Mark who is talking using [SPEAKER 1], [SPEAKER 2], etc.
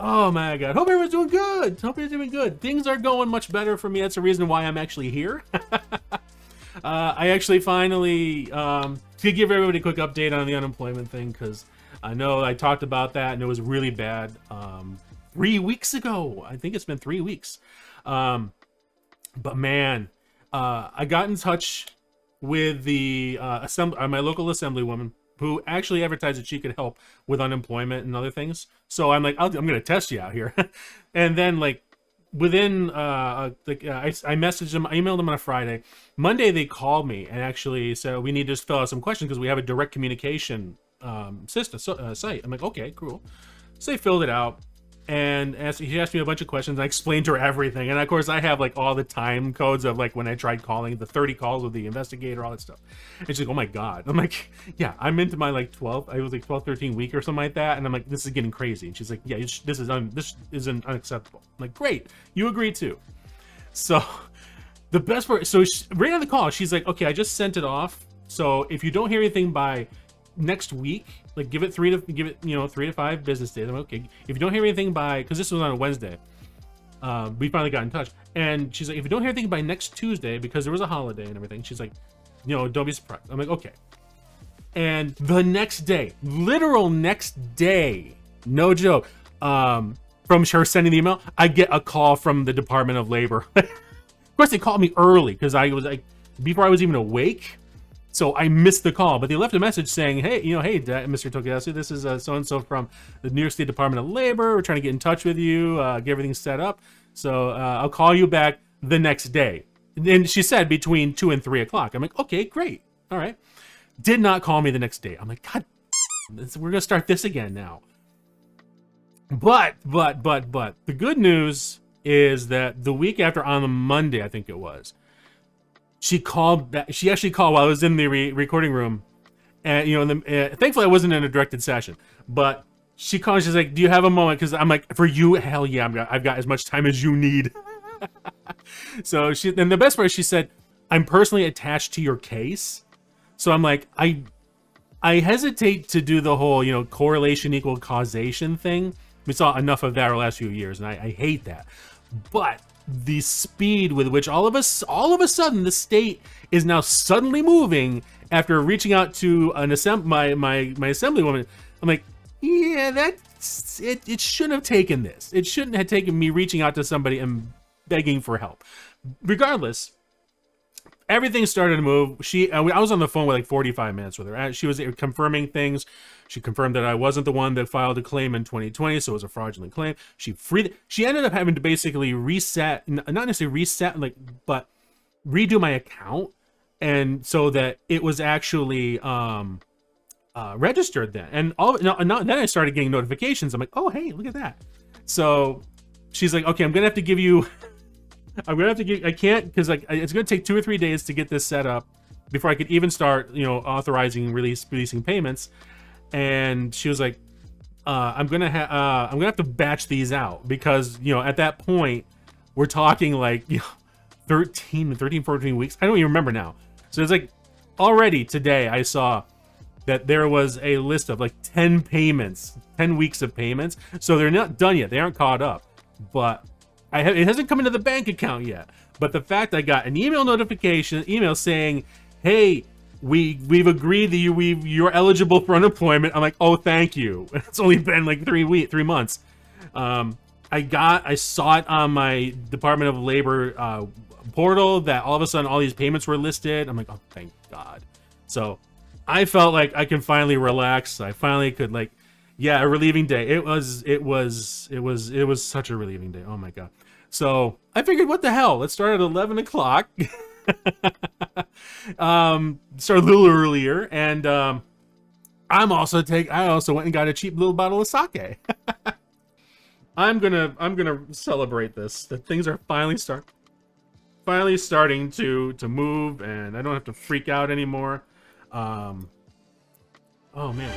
[SPEAKER 1] Oh my god. Hope everyone's doing good. Hope you're doing good. Things are going much better for me. That's the reason why I'm actually here. uh, I actually finally um, to give everybody a quick update on the unemployment thing because I know I talked about that and it was really bad um, three weeks ago. I think it's been three weeks. Um, but man, uh, I got in touch with the uh, assembly, uh, my local assemblywoman who actually advertised that she could help with unemployment and other things. So I'm like, i am going to test you out here. and then like within, uh, like uh, I, I messaged them, I emailed them on a Friday. Monday they called me and actually said we need to fill out some questions because we have a direct communication um, system so, uh, site. I'm like, okay, cool. So they filled it out and asked, he asked me a bunch of questions. I explained to her everything, and of course, I have like all the time codes of like when I tried calling the 30 calls with the investigator, all that stuff. And she's like, "Oh my god!" I'm like, "Yeah, I'm into my like 12. I was like 12, 13 week or something like that." And I'm like, "This is getting crazy." And she's like, "Yeah, this is un this isn't unacceptable." I'm like, "Great, you agree too." So the best part, so she, right on the call, she's like, "Okay, I just sent it off. So if you don't hear anything by next week, like give it three to give it you know three to five business days. I'm like, okay. If you don't hear anything by because this was on a Wednesday, uh, we finally got in touch, and she's like, if you don't hear anything by next Tuesday because there was a holiday and everything, she's like, you know, don't be surprised. I'm like, okay. And the next day, literal next day, no joke, um, from her sending the email, I get a call from the Department of Labor. of course, they called me early because I was like, before I was even awake. So I missed the call, but they left a message saying, "Hey, you know, hey, Mr. Tokuyasu, this is uh, so and so from the New York State Department of Labor. We're trying to get in touch with you, uh, get everything set up. So uh, I'll call you back the next day." And she said between two and three o'clock. I'm like, "Okay, great, all right." Did not call me the next day. I'm like, "God, we're gonna start this again now." But, but, but, but the good news is that the week after, on the Monday, I think it was she called back. She actually called while I was in the re recording room, and you know, the, uh, thankfully I wasn't in a directed session, but she called. She's like, "Do you have a moment?" Because I'm like, "For you, hell yeah, i have got as much time as you need." so she, and the best part, is she said, "I'm personally attached to your case," so I'm like, I, I hesitate to do the whole, you know, correlation equal causation thing. We saw enough of that our last few years, and I, I hate that. But the speed with which all of us all of a sudden the state is now suddenly moving after reaching out to an assemb my my my assemblywoman. I'm like yeah that's it it shouldn't have taken this. It shouldn't have taken me reaching out to somebody and begging for help. Regardless everything started to move. She, uh, I was on the phone with like 45 minutes with her. She was confirming things. She confirmed that I wasn't the one that filed a claim in 2020, so it was a fraudulent claim. She freed. She ended up having to basically reset, not necessarily reset, like, but redo my account, and so that it was actually um, uh, registered then. And all, no, no, then I started getting notifications. I'm like, oh hey, look at that. So she's like, okay, I'm gonna have to give you. I'm gonna have to get. I can't because like it's gonna take two or three days to get this set up before I could even start, you know, authorizing release releasing payments. And she was like, uh, "I'm gonna have uh, I'm gonna have to batch these out because you know at that point we're talking like you know 13, 13, 14 weeks. I don't even remember now. So it's like already today I saw that there was a list of like 10 payments, 10 weeks of payments. So they're not done yet. They aren't caught up, but Have, it hasn't come into the bank account yet. But the fact I got an email notification, email saying, "Hey, we we've agreed that you we you're eligible for unemployment." I'm like, "Oh, thank you." It's only been like three week, three months. Um, I got, I saw it on my Department of Labor uh, portal that all of a sudden all these payments were listed. I'm like, "Oh, thank God." So I felt like I can finally relax. I finally could like, yeah, a relieving day. It was, it was, it was, it was such a relieving day. Oh my God. So I figured, what the hell? Let's start at 11 o'clock. um, start a little earlier. And um, I'm also take. I also went and got a cheap little bottle of sake. I'm gonna I'm gonna celebrate this. That things are finally start finally starting to to move, and I don't have to freak out anymore. Um, oh man.